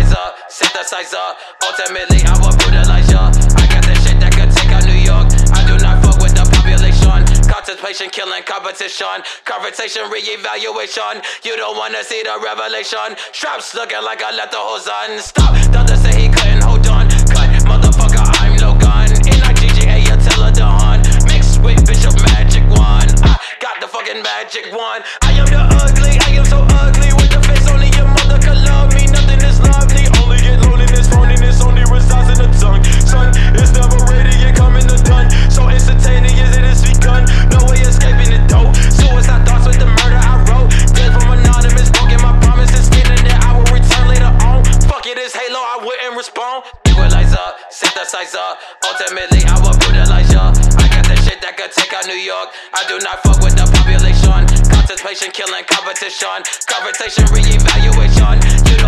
synthesizer. synthesizer. Ultimately, I will brutalize ya. I got the shit that could take out New York. I do not fuck with the population. Contemplation, killing competition. Conversation, re-evaluation. You don't wanna see the revelation. Straps looking like I let the hose on. Stop. Doctor say he couldn't hold on. Cut, motherfucker, I'm no gun. In Logan. N-I-G-G-A, Attila Dawn. Mixed with Bishop Magic One. I got the fucking magic one. I am the ugly, I wouldn't respond. Equalizer, synthesizer. Ultimately, I will brutalize ya. I got the shit that could take out New York. I do not fuck with the population. Contemplation, killing competition. Conversation, re-evaluation. You